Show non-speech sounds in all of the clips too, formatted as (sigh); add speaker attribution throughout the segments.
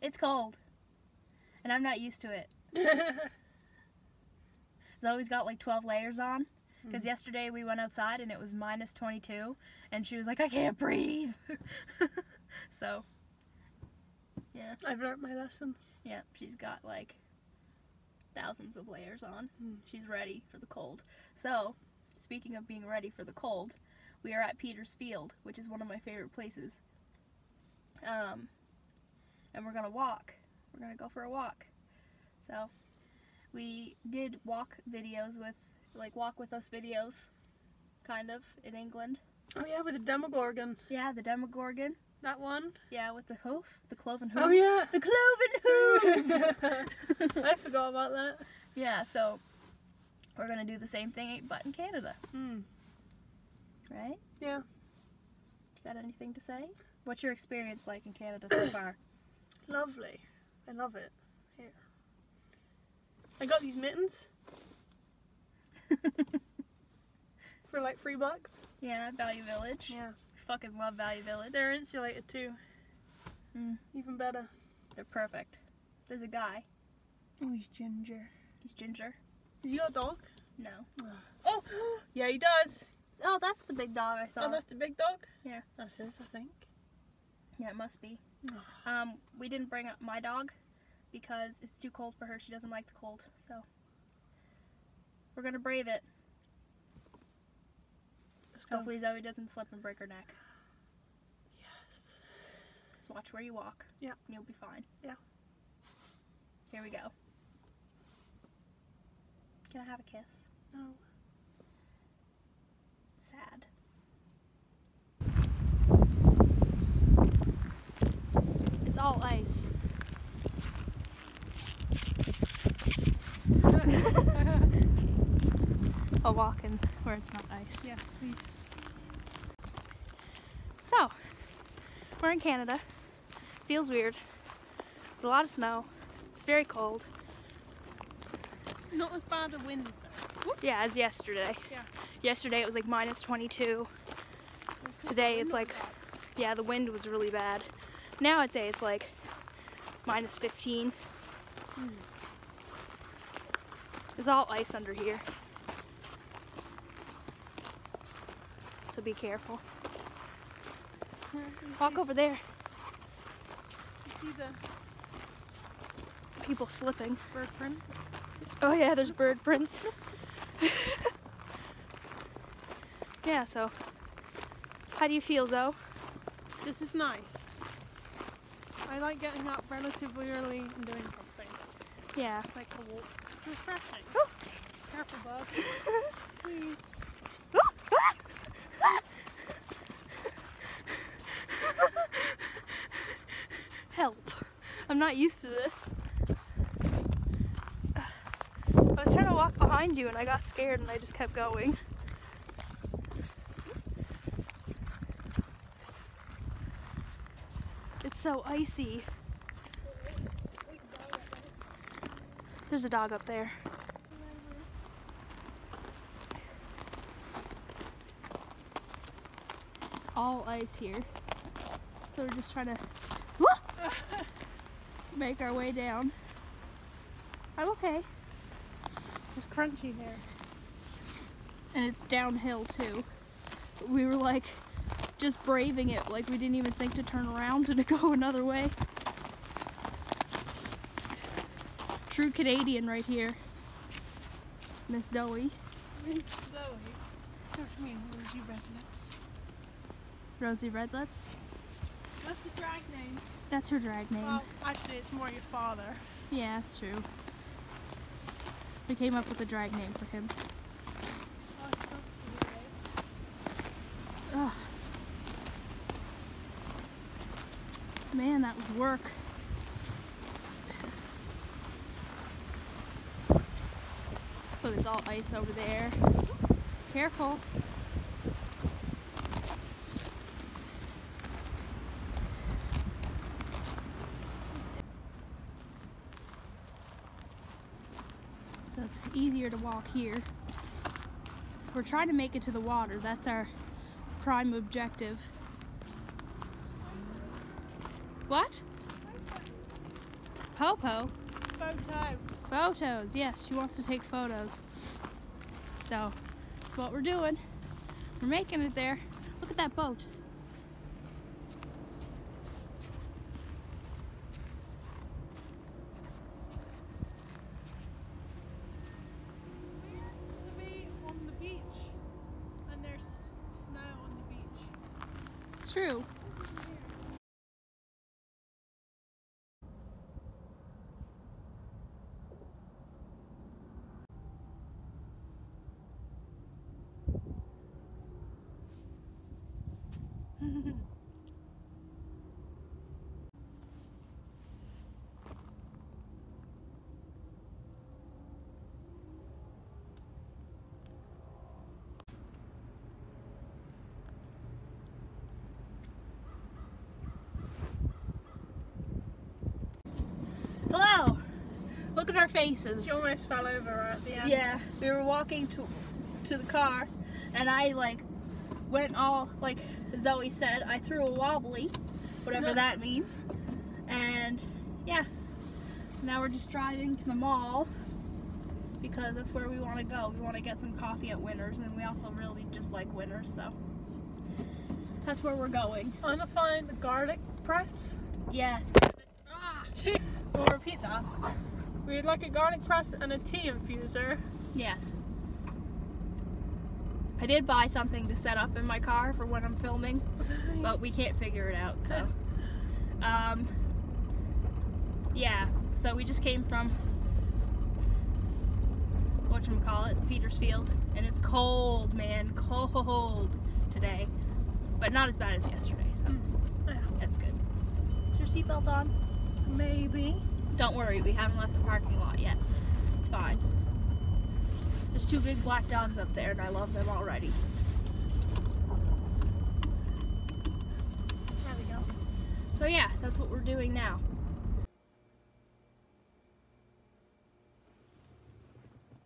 Speaker 1: It's cold. And I'm not used to it. (laughs) It's always got like 12 layers on. Because yesterday we went outside and it was minus 22. And she was like, I can't breathe. (laughs) so, yeah.
Speaker 2: I've learned my lesson.
Speaker 1: Yeah, she's got like thousands of layers on.
Speaker 2: Mm.
Speaker 1: She's ready for the cold. So, speaking of being ready for the cold, we are at Peters Field, which is one of my favorite places. Um, and we're gonna walk. We're gonna go for a walk. So, we did walk videos with, like, walk with us videos, kind of, in England.
Speaker 2: Oh yeah, with the Demogorgon.
Speaker 1: Yeah, the Demogorgon.
Speaker 2: That one.
Speaker 1: Yeah, with the hoof, the cloven hoof.
Speaker 2: Oh yeah.
Speaker 1: The cloven (laughs) hoof!
Speaker 2: I forgot about that.
Speaker 1: Yeah, so we're gonna do the same thing but in Canada,
Speaker 2: Hmm.
Speaker 1: right?
Speaker 2: Yeah.
Speaker 1: You Got anything to say? What's your experience like in Canada so (coughs) far?
Speaker 2: Lovely. I love it. Here. I got these mittens (laughs) for like three bucks.
Speaker 1: yeah, Value Village.
Speaker 2: Yeah.
Speaker 1: Fucking love Value Village.
Speaker 2: They're insulated too.
Speaker 1: Mm.
Speaker 2: Even better.
Speaker 1: They're perfect. There's a guy.
Speaker 2: Oh, he's ginger.
Speaker 1: He's ginger.
Speaker 2: Is he a dog?
Speaker 1: No.
Speaker 2: Oh, (gasps) yeah, he does.
Speaker 1: Oh, that's the big dog I saw.
Speaker 2: Oh, that's the big dog?
Speaker 1: Yeah.
Speaker 2: That's his, I think.
Speaker 1: Yeah, it must be. Um, we didn't bring up my dog because it's too cold for her. She doesn't like the cold, so we're gonna brave it.
Speaker 2: Let's go.
Speaker 1: Hopefully Zoe doesn't slip and break her neck.
Speaker 2: Yes.
Speaker 1: Just watch where you walk.
Speaker 2: Yeah.
Speaker 1: And you'll be fine.
Speaker 2: Yeah.
Speaker 1: Here we go. Can I have a kiss?
Speaker 2: No.
Speaker 1: Sad. I'll (laughs) walk in where it's not ice.
Speaker 2: yeah, please.
Speaker 1: So, we're in Canada. Feels weird. There's a lot of snow. It's very cold.
Speaker 2: Not as bad a wind though.
Speaker 1: Yeah, as yesterday.
Speaker 2: Yeah.
Speaker 1: Yesterday it was like minus 22. Today it's like, yeah, the wind was really bad. Now I'd say it's like minus 15.
Speaker 2: Hmm.
Speaker 1: There's all ice under here. So be careful. Walk over there.
Speaker 2: See the
Speaker 1: People slipping.
Speaker 2: bird print?
Speaker 1: Oh yeah, there's bird prints. (laughs) yeah, so how do you feel, Zoe?
Speaker 2: This is nice. I like getting up relatively early and doing something.
Speaker 1: Yeah.
Speaker 2: Like a walk. It's refreshing.
Speaker 1: Oh.
Speaker 2: Careful, bud. Please. (laughs)
Speaker 1: Help. I'm not used to this. I was trying to walk behind you and I got scared and I just kept going. So icy. There's a dog up there. It's all ice here. So we're just trying to (laughs) make our way down. I'm okay.
Speaker 2: It's crunchy here.
Speaker 1: And it's downhill too. We were like just braving it, like we didn't even think to turn around and to (laughs) go another way. True Canadian right here. Miss Zoe.
Speaker 2: Miss Zoe. What do you mean? Rosie Red Lips.
Speaker 1: Rosie Red Lips.
Speaker 2: What's the drag name?
Speaker 1: That's her drag name.
Speaker 2: Well, actually, it's more your father.
Speaker 1: Yeah, that's true. We came up with a drag name for him. Oh, Ugh. Man, that was work. Look, it's all ice over there. Careful. So it's easier to walk here. We're trying to make it to the water. That's our prime objective. What?
Speaker 3: Popo.
Speaker 2: Photos.
Speaker 3: Photos. Yes, she wants to take photos. So that's what we're doing. We're making it there. Look at that boat.
Speaker 2: To be on the beach, and there's snow on the beach.
Speaker 3: It's true. Hello. Look at our faces.
Speaker 2: She almost fell over at the end.
Speaker 1: Yeah, we were walking to to the car, and I like went all like Zoe said. I threw a wobbly, whatever uh-huh. that means, and yeah. So now we're just driving to the mall because that's where we want to go. We want to get some coffee at Winners, and we also really just like Winners, so that's where we're going.
Speaker 2: I'm gonna find the garlic press.
Speaker 1: Yes.
Speaker 2: Ah, Tea. We'll repeat that. We'd like a garlic press and a tea infuser.
Speaker 1: Yes. I did buy something to set up in my car for when I'm filming, (laughs) but we can't figure it out, so. Um, yeah, so we just came from, call whatchamacallit, Petersfield, and it's cold, man, cold today, but not as bad as yesterday, so
Speaker 2: Yeah.
Speaker 1: that's good. Is your seatbelt on?
Speaker 2: Maybe.
Speaker 1: Don't worry, we haven't left the parking lot yet. It's fine. There's two big black dogs up there, and I love them already.
Speaker 2: There we go.
Speaker 1: So yeah, that's what we're doing now.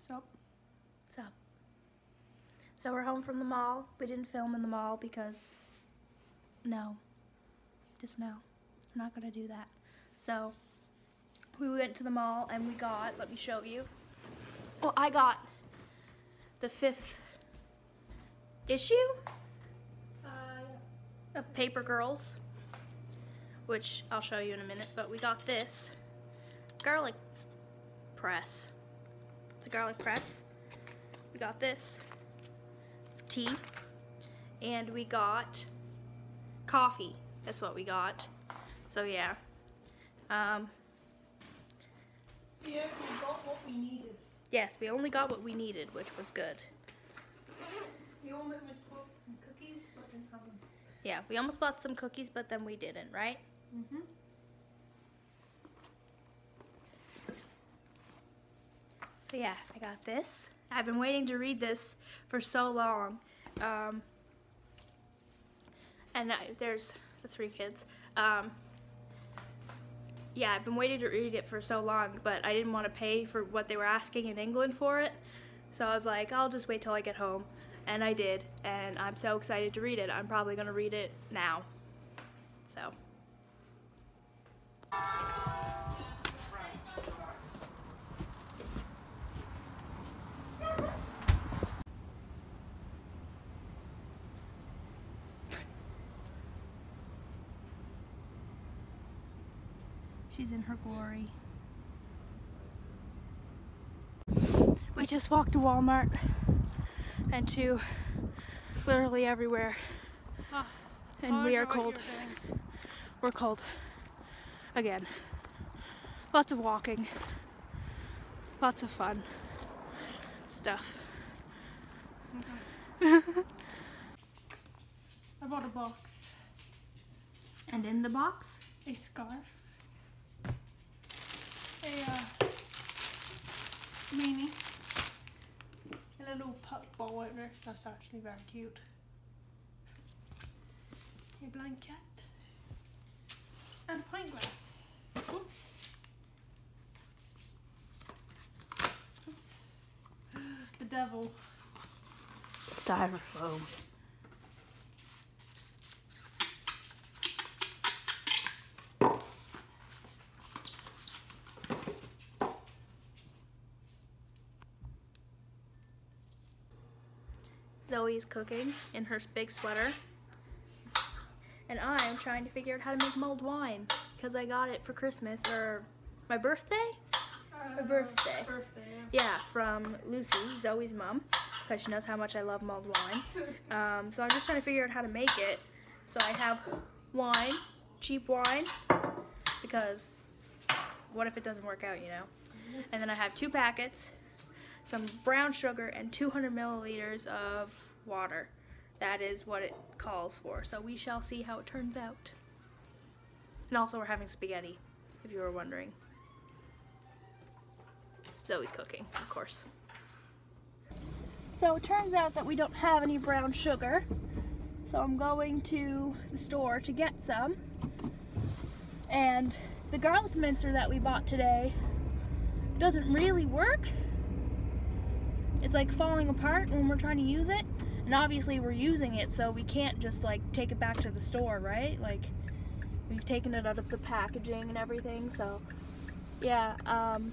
Speaker 2: So,
Speaker 1: So, so we're home from the mall. We didn't film in the mall because, no, just no. I'm not gonna do that. So, we went to the mall and we got. Let me show you. Well, I got the fifth issue
Speaker 2: uh,
Speaker 1: of Paper Girls, which I'll show you in a minute. But we got this garlic press. It's a garlic press. We got this tea, and we got coffee. That's what we got. So yeah. Um,
Speaker 2: yeah, we got what we needed.
Speaker 1: yes, we only got what we needed, which was good.
Speaker 2: You almost bought some cookies, but didn't have them.
Speaker 1: Yeah, we almost bought some cookies, but then we didn't, right?
Speaker 2: Mm-hmm.
Speaker 1: So yeah, I got this. I've been waiting to read this for so long. Um, and I, there's the three kids. Um, yeah, I've been waiting to read it for so long, but I didn't want to pay for what they were asking in England for it. So I was like, I'll just wait till I get home. And I did, and I'm so excited to read it. I'm probably going to read it now. So. She's in her glory. We just walked to Walmart and to literally everywhere.
Speaker 2: Ah,
Speaker 1: And
Speaker 2: I
Speaker 1: we are cold.
Speaker 2: We're
Speaker 1: cold. Again. Lots of walking. Lots of fun stuff. (laughs)
Speaker 2: I bought a box,
Speaker 1: And in the box,
Speaker 2: a scarf, a uh, meanie, pup ball over. That's actually very cute. A blanket and a pint glass. Oops. Oops. (gasps) The devil.
Speaker 1: styrofoam. Zoe's cooking in her big sweater. And I'm trying to figure out how to make mulled wine because I got it for Christmas or my birthday?
Speaker 4: My
Speaker 1: birthday.
Speaker 4: Birthday.
Speaker 1: Yeah, from Lucy, Zoe's mom, because she knows how much I love mulled wine. (laughs) Um, so I'm just trying to figure out how to make it. So I have wine, cheap wine, because what if it doesn't work out, you know? And then I have two packets, some brown sugar, and 200 milliliters of water. That is what it calls for. So we shall see how it turns out. And also we're having spaghetti, if you were wondering. Zoe's cooking, of course. So it turns out that we don't have any brown sugar. So I'm going to the store to get some. And the garlic mincer that we bought today doesn't really work. It's like falling apart when we're trying to use it. And obviously we're using it, so we can't just like take it back to the store, right? Like we've taken it out of the packaging and everything, so yeah, um,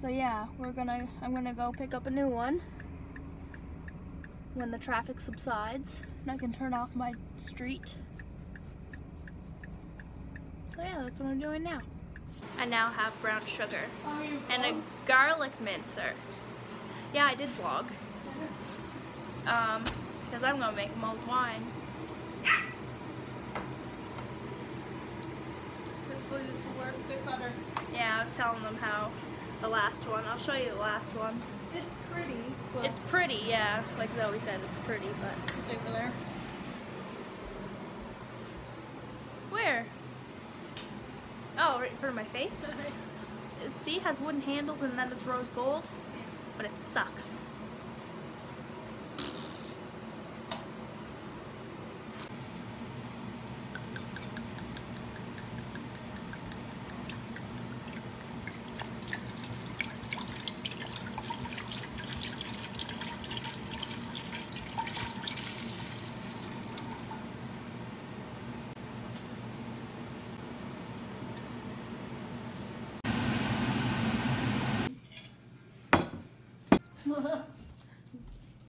Speaker 1: So yeah, we're gonna, I'm gonna go pick up a new one when the traffic subsides and I can turn off my street. So yeah, that's what I'm doing now. I now have brown sugar and a garlic mincer. Yeah, I did vlog. Um, because I'm gonna make mulled wine.
Speaker 4: Hopefully this will work a bit better.
Speaker 1: Yeah, I was telling them how the last one, I'll show you the last one.
Speaker 4: It's pretty. But
Speaker 1: It's pretty, yeah, like Zoe said, it's pretty, but
Speaker 4: it's over there.
Speaker 1: Where? Oh, right in front of my face? See, it has wooden handles and then it's rose gold, but it sucks.